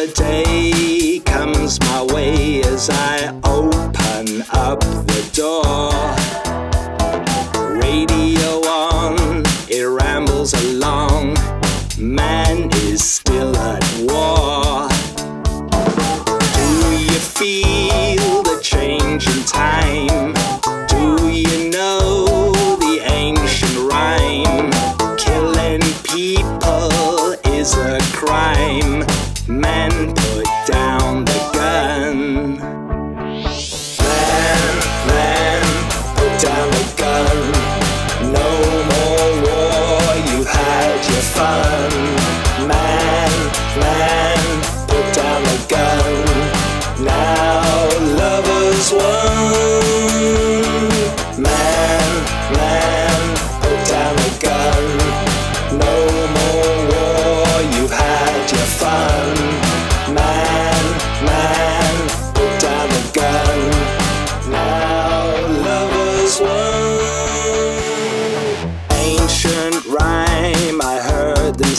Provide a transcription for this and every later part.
The day comes my way as I open up the door. Radio on, it rambles along. Man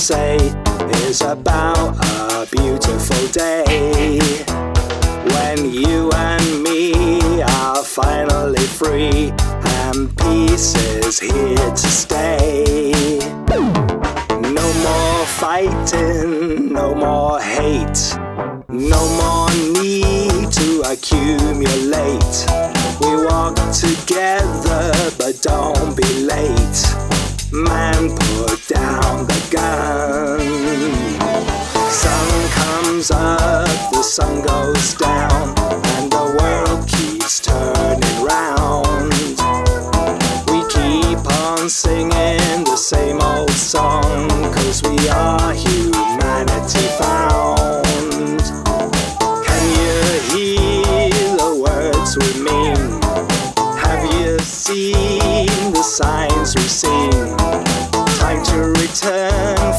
say is about a beautiful day when you and me are finally free and peace is here to stay. No more fighting, no more hate, no more need to accumulate. We walk together, but don't be late. Man, put down the gun. Sun comes up, the sun goes down. return.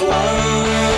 is.